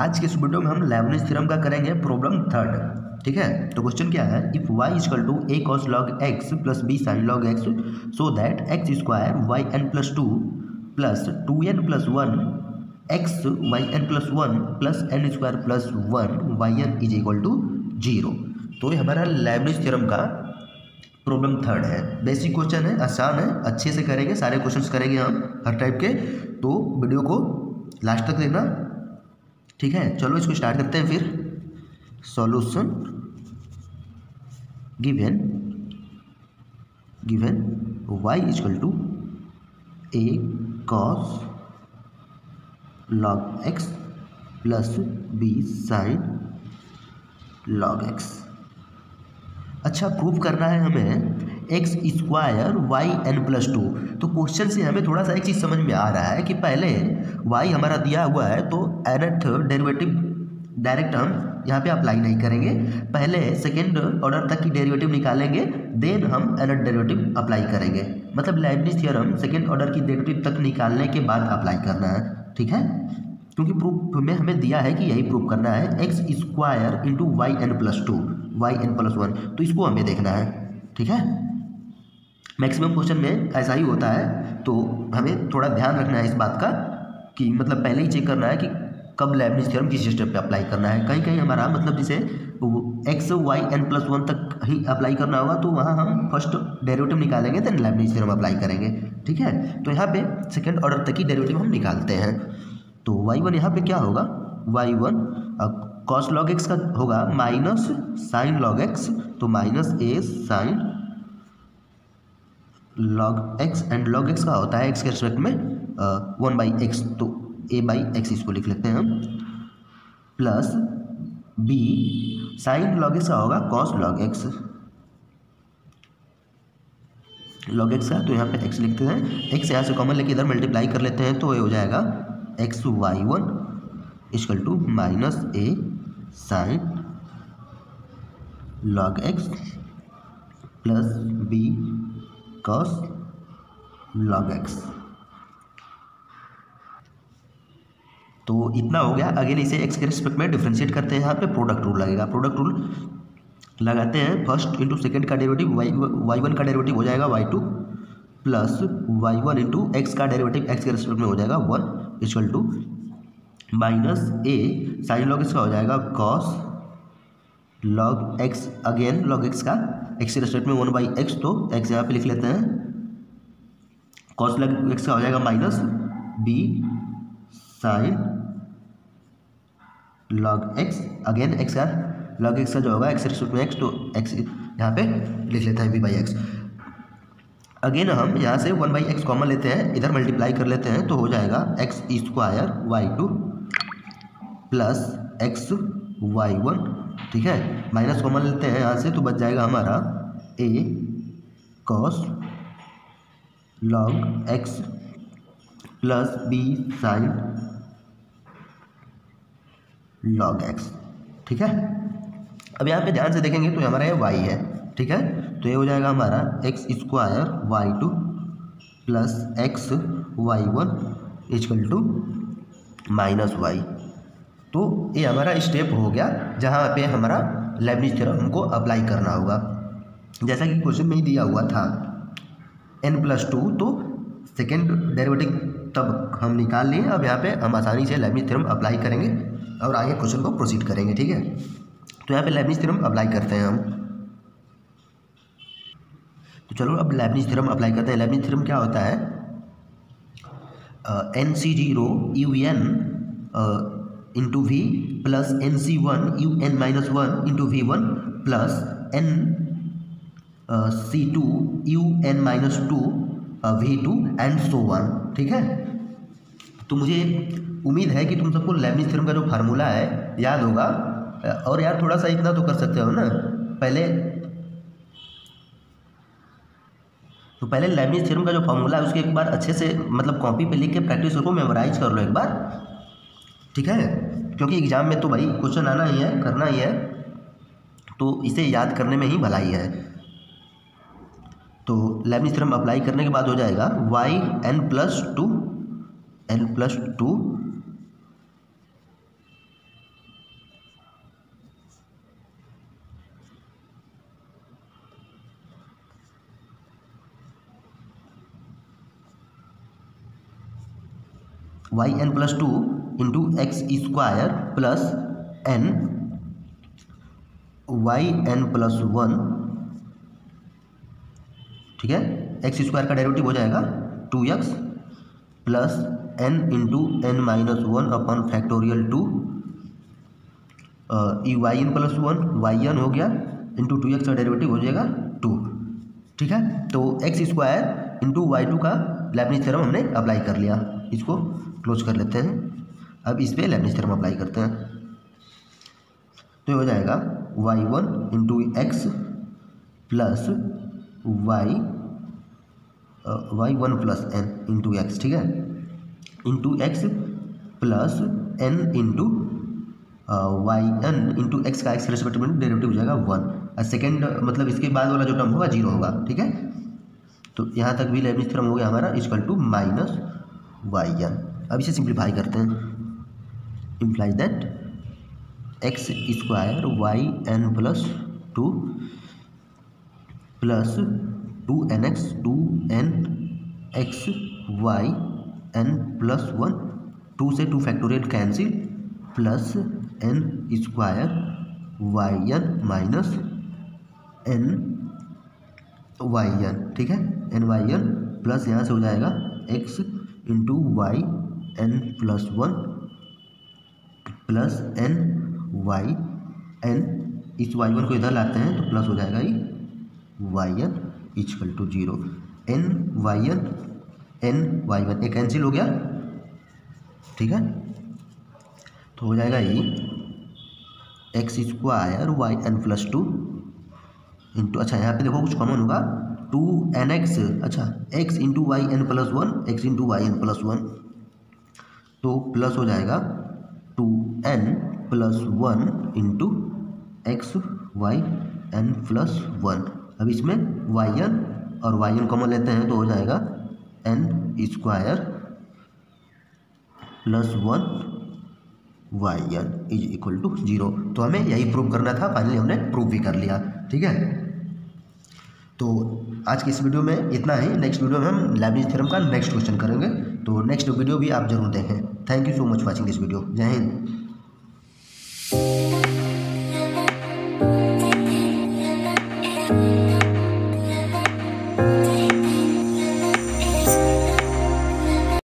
आज के इस वीडियो में हम लेबनिज थ्योरम का करेंगे प्रॉब्लम थर्ड ठीक है? तो क्वेश्चन क्या है? If y is equal to a cos log x plus b sin log x so that x square y n plus two plus two n plus one x y n plus one plus n square plus one y n is equal to zero तो ये हमारा Leibniz theorem का problem third है। Basic question है, आसान है, अच्छे से करेंगे, सारे क्वेश्चंस करेंगे हम, हर टाइप के। तो वीडियो को लास्ट तक देखना। ठीक है? चलो इसको स्टार्ट करते हैं फिर। Solution given given y is equal to a cos log x plus b sin log x अच्छा प्रूव करना है हमें। X square y n plus two तो क्वेश्चन से हमें थोड़ा सा एक चीज़ समझ में आ रहा है कि पहले वाई हमारा दिया हुआ है तो एनथ डेरिवेटिव डायरेक्ट हम यहाँ पे अप्लाई नहीं करेंगे। पहले सेकेंड ऑर्डर तक की डेरिवेटिव निकालेंगे देन हम एनथ डेरिवेटिव अप्लाई करेंगे। मतलब लाइबनिज थियरम सेकेंड ऑर्डर की डेरिवेटिव तक निकालने के बाद अप्लाई करना है, ठीक है? क्योंकि प्रूफ में हमें दिया है कि यही प्रूफ करना है x square into y n plus two y n plus one तो इसको हमें देखना है, ठीक है? मैक्सिमम क्वेश्चन में ऐसा ही होता है तो हमें थोड़ा ध्यान रखना है इस बात का कि मतलब पहले ही चेक करना है कि कब लेबनिज थ्योरम किस स्टेप पे अप्लाई करना है। कहीं कहीं हमारा मतलब जैसे x y n plus one तक ही अप्लाई करना होगा तो वहाँ हम फ़र्स्ट डेरिवेटिव निकालेंगे देन लेबनिज थ्योरम अप्लाई करेंगे। ठीक है? तो यहाँ पे सेकेंड ऑर्डर तक ही डेरिवेटिव हम निकालते हैं। तो वाई वन यहाँ पर क्या होगा? Y one cos log x का होगा माइनस साइन लॉग एक्स तो minus a sin log x and log x का होता है एक्स के रिस्पेक्ट में वन बाई एक्स तो ए बाई एक्स इसको लिख लेते हैं हम। Plus b sin log x का होगा cos log x log x का तो यहाँ पे एक्स लिखते हैं। एक्स यहाँ से कॉमन लेके इधर मल्टीप्लाई कर लेते हैं तो ये हो जाएगा x y one is equal to minus a sin log x plus b cos log x तो इतना हो गया। अगेन इसे एक्स के रिस्पेक्ट में डिफ्रेंशिएट करते हैं यहाँ पे प्रोडक्ट रूल लगेगा। प्रोडक्ट रूल लगाते हैं। फ़र्स्ट इंटू सेकेंड का डेरिवेटिव वाई वाई वन का डेरिवेटिव हो जाएगा y two plus y one into x का डेरिवेटिव एक्स के रिस्पेक्ट में हो जाएगा one is equal to minus a sin log इसका हो जाएगा cos log x again log x का एक्स के में वन बाई एक्स तो एक्स यहाँ पे लिख लेते हैं। कॉस लॉग एक्स का हो जाएगा minus b sin log x again x का लॉग एक्स का जो होगा एक्स रिस्पेक्ट में एक्स तो एक्स यहाँ पे लिख लेते हैं बी बाई एक्स अगेन हम यहाँ से वन बाई एक्स कॉमन लेते हैं, इधर मल्टीप्लाई कर लेते हैं तो हो जाएगा x square y two plus x y one ठीक है? माइनस कॉमन लेते हैं यहाँ से तो बच जाएगा हमारा a cos log x plus b sin log x ठीक है? अब यहाँ पे ध्यान से देखेंगे तो हमारा ये वाई है, ठीक है? तो ये हो जाएगा हमारा x square y two plus x y one is equal to minus y तो ये हमारा स्टेप हो गया, जहाँ पे हमारा लेबनिज थ्योरम हमको अप्लाई करना होगा। जैसा कि क्वेश्चन में ही दिया हुआ था एन प्लस टू तो सेकेंड डेरिवेटिव तब हम निकाल लिए, अब यहाँ पे हम आसानी से लेबनिज थ्योरम अप्लाई करेंगे और आगे क्वेश्चन को प्रोसीड करेंगे, ठीक है? तो यहाँ पे लेबनिज थ्योरम अप्लाई करते हैं हम। तो चलो अब लेबनिज थ्योरम अप्लाई करते हैं। लेबनिज थ्योरम क्या होता है? N c zero u n into v plus n c one u n minus one into v one plus n c two u n minus two v two and so on ठीक है? तो मुझे उम्मीद है कि तुम सबको Lebanese theorem का जो फार्मूला है याद होगा। और यार थोड़ा सा इतना तो कर सकते हो ना? पहले तो पहले लेबनिज थ्योरम का जो फार्मूला है, उसके एक बार अच्छे से मतलब कॉपी पे लिख के प्रैक्टिस करो मेमोराइज कर लो एक बार। ठीक है? क्योंकि एग्ज़ाम में तो भाई क्वेश्चन आना ही है, करना ही है तो इसे याद करने में ही भलाई है। तो लेबनिज थ्योरम अप्लाई करने के बाद हो जाएगा y n plus two n plus two y n plus two into x square plus n y n plus one ठीक है? एक्स स्क्वायर का डेरिवेटिव हो जाएगा two x plus n into n minus one upon factorial two e y n plus one y n हो गया into two x का derivative हो जाएगा टू ठीक है? तो x square into y two का लेबनिज थ्योरम हमने अप्लाई कर लिया। इसको क्लोज कर लेते हैं। अब इस पर लेबनिज थ्योरम अप्लाई करते हैं। तो हो जाएगा y one into x plus y y one plus n into x ठीक है? Into x plus n into y n into x का एक्स रेस्पेक्टिव में डेरिवेटिव हो जाएगा वन और सेकेंड मतलब इसके बाद वाला जो टर्म होगा ज़ीरो होगा, ठीक है? तो यहाँ तक भी लेबनिज थ्योरम हो गया हमारा is equal to minus y n अब इसे सिंप्लीफाई करते हैं। Imply that x square y n plus two plus two n x two n x y n plus one two से two factorial cancel plus n square y n minus n y n ठीक है? N Y N plus यहाँ से हो जाएगा x into y n plus one plus n y n इस Y one को इधर लाते हैं तो प्लस हो जाएगा ये y n is equal to zero. N y n n y one एक कैंसिल हो गया। ठीक है? तो हो जाएगा ये x square y n plus two into अच्छा यहाँ पे देखो कुछ कॉमन होगा। टू एन एक्स अच्छा x into y n plus one x into y n plus one तो प्लस हो जाएगा two n plus one into x y n plus one. अब इसमें वाई एन और वाई एन कॉमन लेते हैं तो हो जाएगा n square plus one y n is equal to zero. तो हमें यही प्रूव करना था, फाइनली हमने प्रूव भी कर लिया, ठीक है? तो आज की इस वीडियो में इतना ही। नेक्स्ट वीडियो में हम लेबनिज थ्योरम का नेक्स्ट क्वेश्चन करेंगे। तो नेक्स्ट वीडियो भी आप ज़रूर देखें। Thank you so much for watching this video. Jai Hind.